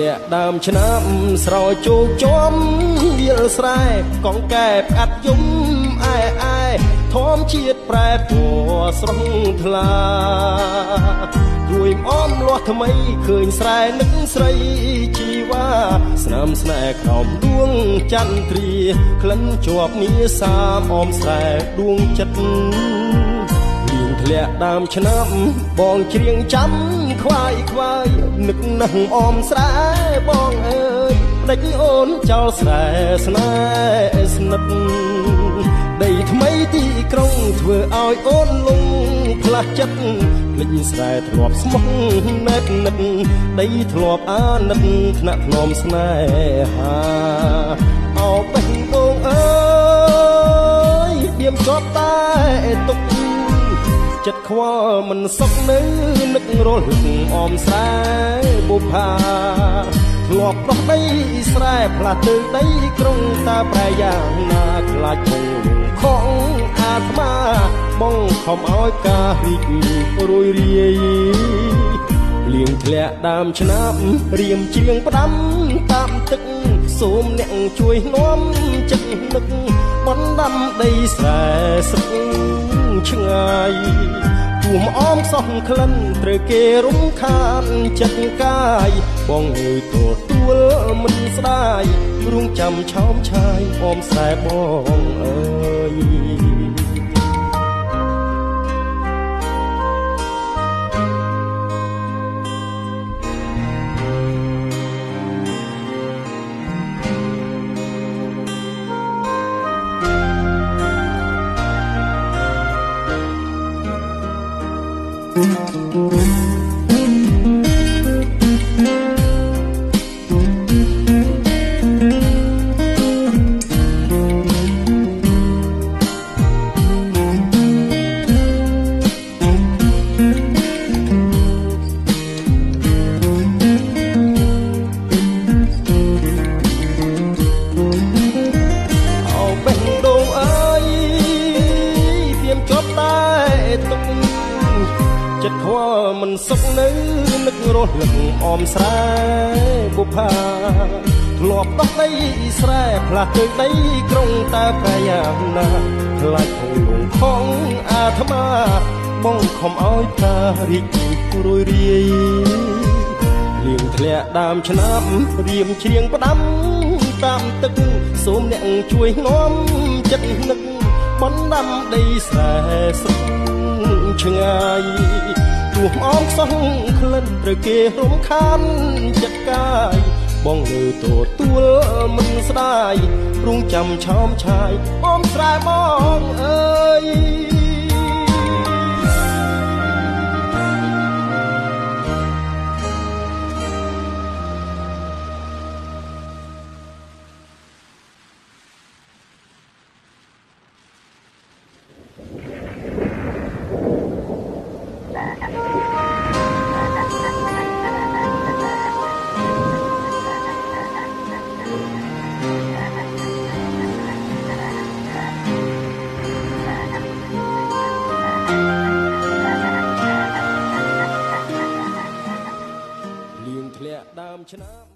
លាក់ដើមឆ្នាំស្រោចជោគចំវាលស្រែកងកែផ្កាត់យំអែអែធំជាតិប្រែពណ៌ស្រស់ថ្លារួយអមលាស់ថ្មីឃើញស្រែនឹកស្រីជីវ៉ាស្នាមស្នេហ៍ក្រោមដួងចន្ទ្រាក្លិនជាប់មាសាមអមស្រែដួងចិត្ត ធ្លាក់ដើមឆ្នាំបងច្រៀងចាំខ្វាយខ្វាយនឹកនឹកអមស្រែបងអើយដេចអូនចោលស្រែស្នេហ៍ស្និទ្ធដីថ្មីទីក្រុងធ្វើឲ្យអូនលងផ្លាស់ចិត្តភ្លេចស្រែធ្លាប់ស្មោះណែតនឹកដីធ្លាប់អាណិតថ្នាក់ធ្នមស្នេហាអោបេះដូងអើយឌៀមជាប់តែទុក ចិត្តខ្វល់មិនសុខនៅនឹករលឹកអមស្រែបុផាធ្លាប់ដោះដីស្រែផ្លាស់ទៅដីក្រុងតាប្រែយ៉ាងណាខ្លាចគង់ខងអាត្មាបងខំឲ្យការរីករួយរាយលៀងធ្លាក់ដើមឆ្នាំរៀមជ្រៀងផ្ដាំតាមទឹក សូមអ្នកជួយនាំចិត្តនឹកបណ្ដាំដីស្រែស្រុកឆ្ងាយួមអមសោះក្លិនត្រូវគេរំខានចិត្តកាយបងងើយទទួលមិនស្ដាយរួងចាំឆោមឆាយអមខ្សែបងអើយ ចិត្តខ្វល់មិនសុខនៅនឹករស់លឹកអមស្រែបុផាធ្លាប់ដោះដីស្រែផ្លាស់ទៅដីក្រុងតែប្រយ៉ាងណាខ្លាចគងលងខងអាត្មាបងខំឲ្យតារីករួយរាយលៀងធ្លាក់ដើមឆ្នាំរៀមជ្រៀងផ្ដាំតាមទឹកសូមអ្នកជួយនាំចិត្តនឹកបណ្ដាំដីស្រែស្រុក ឆ្ងាយទោះអមខ្សោះក្លិនត្រូវគេរំខានចិត្តកាយបងលើទទួលមិនស្ដាយរួងចាំឆោមឆាយអមស្រែបងអើយ ឆ្នាំ